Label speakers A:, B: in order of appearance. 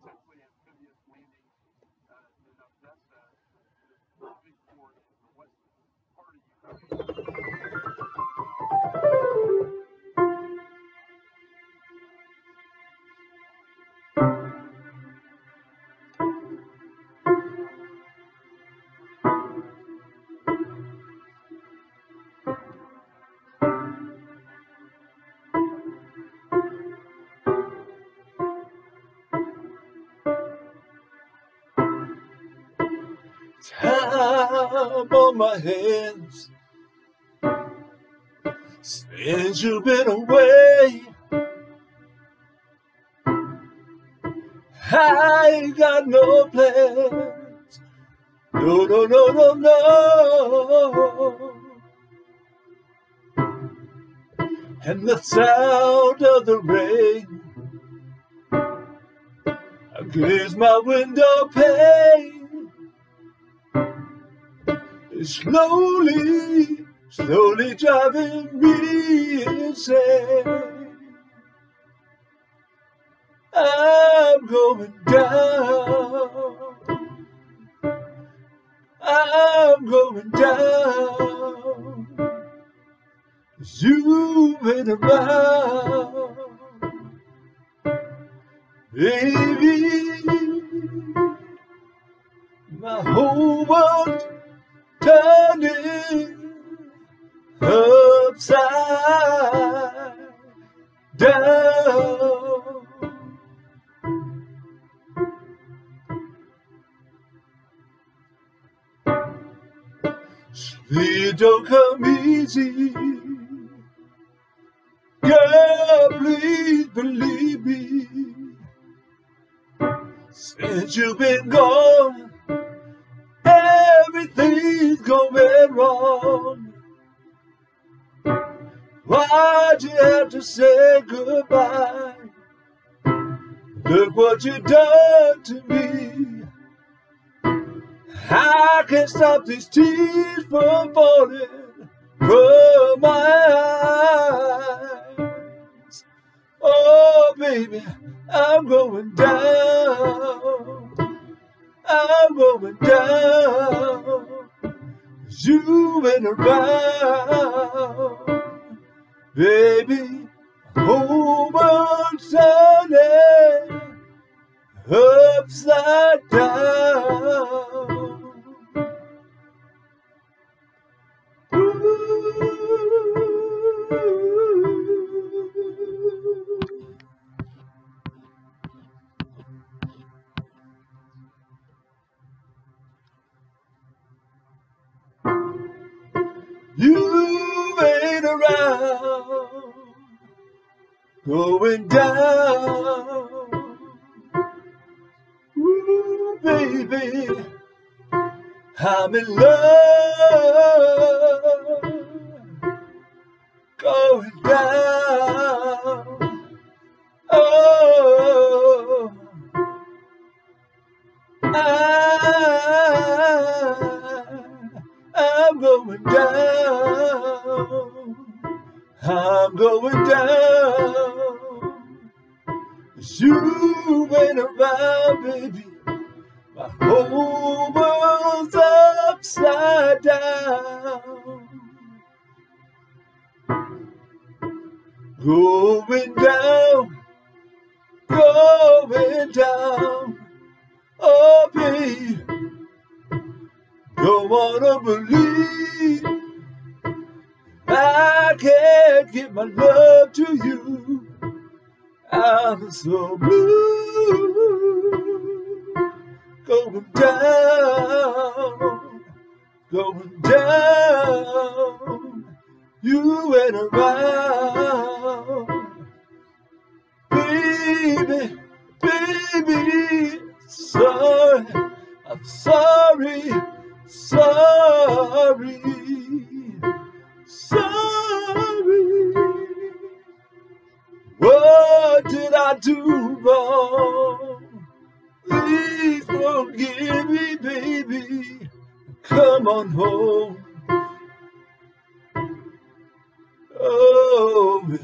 A: potentially amphibious landing. Uh, you know, that's uh, moving forward the west part of
B: Time on my hands since you've been away. I got no plans. No, no, no, no, no. And the sound of the rain against my window pane slowly, slowly driving me insane. I'm going down. I'm going down. Been around, baby. My whole world turning upside down. Sleep don't come easy. Girl, please believe me. Since you've been gone, everything's going wrong. Why'd you have to say goodbye? Look what you done to me. I can't stop these tears from falling from my eyes. Oh, baby, I'm going down. I'm going down. And around, baby. Whole world's turning upside down. Going down. Ooh, baby, I'm in love, going down. Oh, I, I'm going down. I'm going down. You went around, baby. My whole world's upside down. Going down, going down. Oh, babe, don't wanna believe I can't give my love to you. I'm so blue, going down, do wrong? Please forgive me, baby. Come on home. Oh,